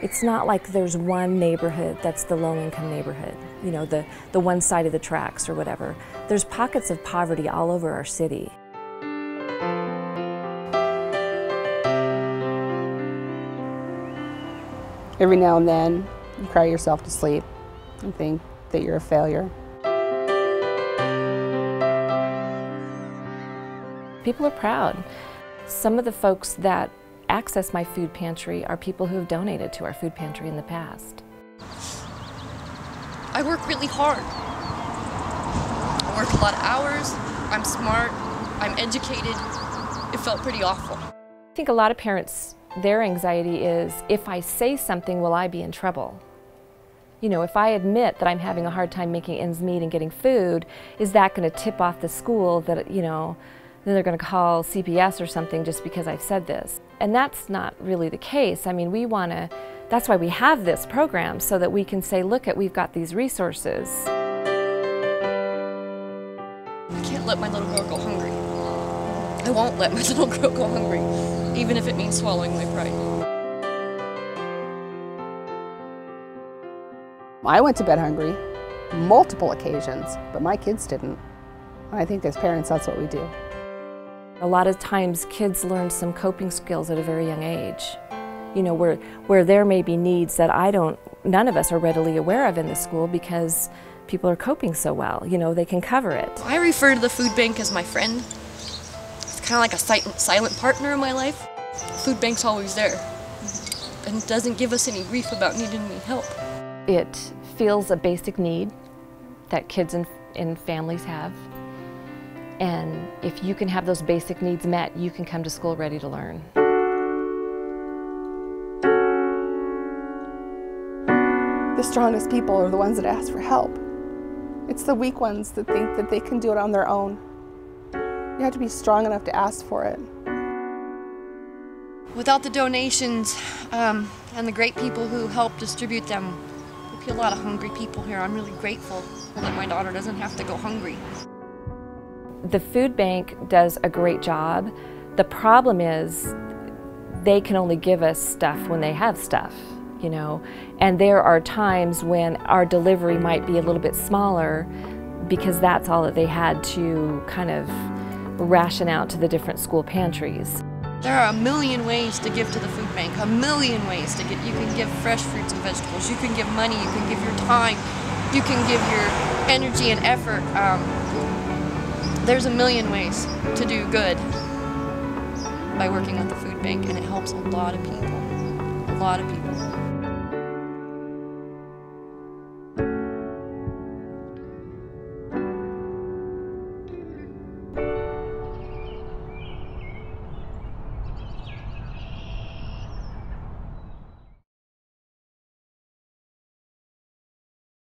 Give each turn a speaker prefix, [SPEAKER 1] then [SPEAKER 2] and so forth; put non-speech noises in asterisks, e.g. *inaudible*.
[SPEAKER 1] It's not like there's one neighborhood that's the low income neighborhood, you know, the, the one side of the tracks or whatever. There's pockets of poverty all over our city.
[SPEAKER 2] Every now and then, you cry yourself to sleep and think that you're a failure.
[SPEAKER 1] People are proud. Some of the folks that access my food pantry are people who have donated to our food pantry in the past.
[SPEAKER 3] I work really hard. I work a lot of hours, I'm smart, I'm educated. It felt pretty awful.
[SPEAKER 1] I think a lot of parents, their anxiety is, if I say something, will I be in trouble? You know, if I admit that I'm having a hard time making ends meet and getting food, is that going to tip off the school that, you know, then they're going to call CPS or something just because I've said this. And that's not really the case. I mean, we want to, that's why we have this program so that we can say, look at, we've got these resources.
[SPEAKER 3] I can't let my little girl go hungry. I won't let my *laughs* little girl go hungry, even if it means swallowing my pride.
[SPEAKER 2] I went to bed hungry multiple occasions, but my kids didn't. I think as parents, that's what we do.
[SPEAKER 1] A lot of times kids learn some coping skills at a very young age. You know, where, where there may be needs that I don't, none of us are readily aware of in the school because people are coping so well. You know, they can cover it.
[SPEAKER 3] I refer to the food bank as my friend. It's kind of like a silent partner in my life. The food bank's always there and doesn't give us any grief about needing any help.
[SPEAKER 1] It feels a basic need that kids and, and families have. And if you can have those basic needs met, you can come to school ready to learn.
[SPEAKER 2] The strongest people are the ones that ask for help. It's the weak ones that think that they can do it on their own. You have to be strong enough to ask for it.
[SPEAKER 3] Without the donations um, and the great people who help distribute them, there'd be a lot of hungry people here. I'm really grateful that my daughter doesn't have to go hungry.
[SPEAKER 1] The food bank does a great job. The problem is they can only give us stuff when they have stuff, you know. And there are times when our delivery might be a little bit smaller because that's all that they had to kind of ration out to the different school pantries.
[SPEAKER 3] There are a million ways to give to the food bank, a million ways to get. You can give fresh fruits and vegetables, you can give money, you can give your time, you can give your energy and effort. Um, there's a million ways to do good by working at the food bank, and it helps a lot of people. A lot of people.